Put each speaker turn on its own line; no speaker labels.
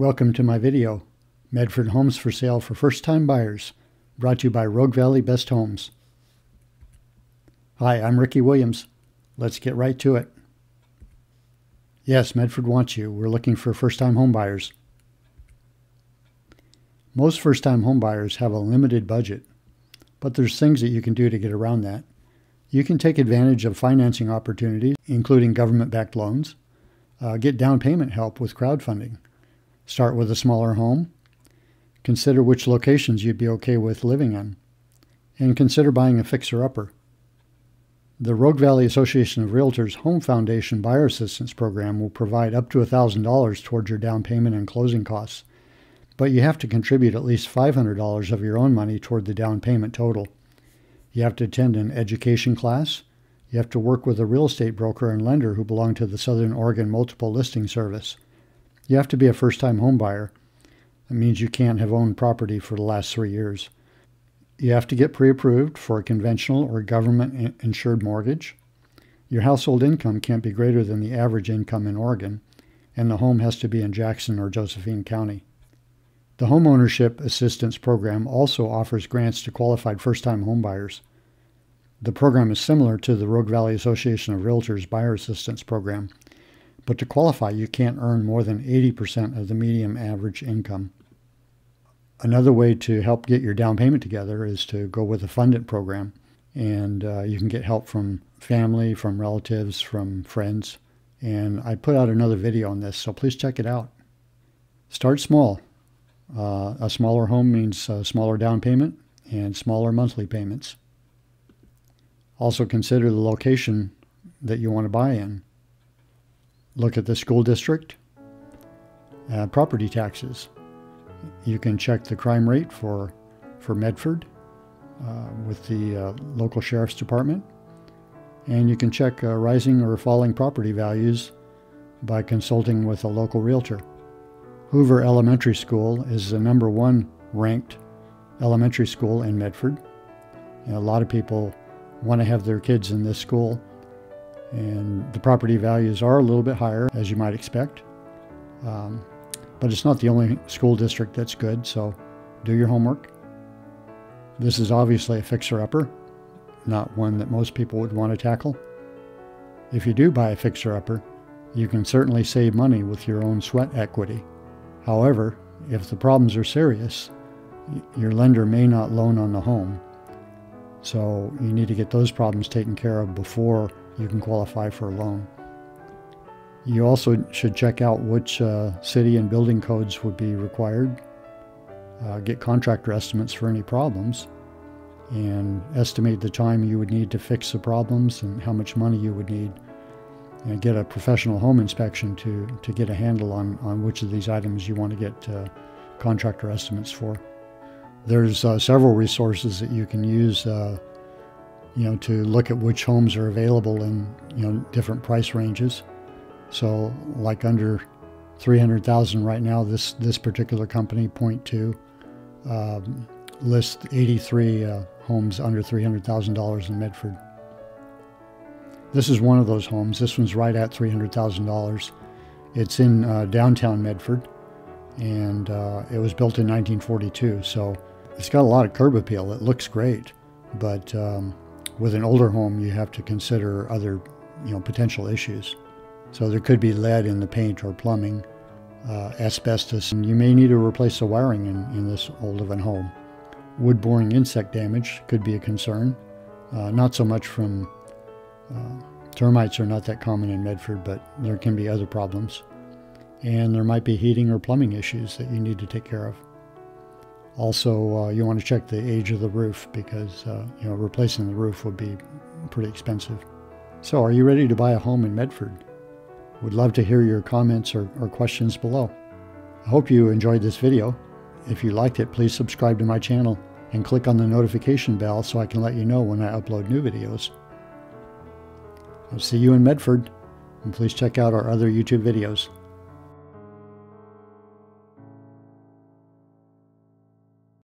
Welcome to my video, Medford Homes for Sale for First Time Buyers, brought to you by Rogue Valley Best Homes. Hi, I'm Ricky Williams. Let's get right to it. Yes, Medford wants you. We're looking for first-time homebuyers. Most first-time homebuyers have a limited budget, but there's things that you can do to get around that. You can take advantage of financing opportunities, including government-backed loans, uh, get down payment help with crowdfunding, Start with a smaller home. Consider which locations you'd be okay with living in. And consider buying a fixer-upper. The Rogue Valley Association of Realtors Home Foundation Buyer Assistance Program will provide up to $1,000 towards your down payment and closing costs, but you have to contribute at least $500 of your own money toward the down payment total. You have to attend an education class. You have to work with a real estate broker and lender who belong to the Southern Oregon Multiple Listing Service. You have to be a first time home buyer. That means you can't have owned property for the last three years. You have to get pre approved for a conventional or government insured mortgage. Your household income can't be greater than the average income in Oregon, and the home has to be in Jackson or Josephine County. The Homeownership Assistance Program also offers grants to qualified first time homebuyers. The program is similar to the Rogue Valley Association of Realtors Buyer Assistance Program, but to qualify, you can't earn more than 80% of the median average income. Another way to help get your down payment together is to go with a funded program. And uh, you can get help from family, from relatives, from friends. And I put out another video on this, so please check it out. Start small. Uh, a smaller home means a smaller down payment and smaller monthly payments. Also consider the location that you want to buy in look at the school district, uh, property taxes. You can check the crime rate for, for Medford uh, with the uh, local sheriff's department. And you can check uh, rising or falling property values by consulting with a local realtor. Hoover Elementary School is the number one ranked elementary school in Medford. A lot of people want to have their kids in this school and the property values are a little bit higher, as you might expect. Um, but it's not the only school district that's good, so do your homework. This is obviously a fixer-upper, not one that most people would want to tackle. If you do buy a fixer-upper, you can certainly save money with your own sweat equity. However, if the problems are serious, your lender may not loan on the home. So you need to get those problems taken care of before you can qualify for a loan. You also should check out which uh, city and building codes would be required, uh, get contractor estimates for any problems, and estimate the time you would need to fix the problems and how much money you would need. And get a professional home inspection to, to get a handle on, on which of these items you want to get uh, contractor estimates for. There's uh, several resources that you can use uh, you know, to look at which homes are available in, you know, different price ranges. So like under 300,000 right now, this, this particular company, Point Two, um, lists 83 uh, homes under $300,000 in Medford. This is one of those homes. This one's right at $300,000. It's in uh, downtown Medford, and uh, it was built in 1942. So it's got a lot of curb appeal. It looks great, but um, with an older home, you have to consider other, you know, potential issues. So there could be lead in the paint or plumbing, uh, asbestos, and you may need to replace the wiring in, in this old of a home. Wood boring insect damage could be a concern. Uh, not so much from uh, termites are not that common in Medford, but there can be other problems. And there might be heating or plumbing issues that you need to take care of. Also, uh, you want to check the age of the roof because uh, you know replacing the roof would be pretty expensive. So, are you ready to buy a home in Medford? Would love to hear your comments or, or questions below. I hope you enjoyed this video. If you liked it, please subscribe to my channel and click on the notification bell so I can let you know when I upload new videos. I'll see you in Medford, and please check out our other YouTube videos.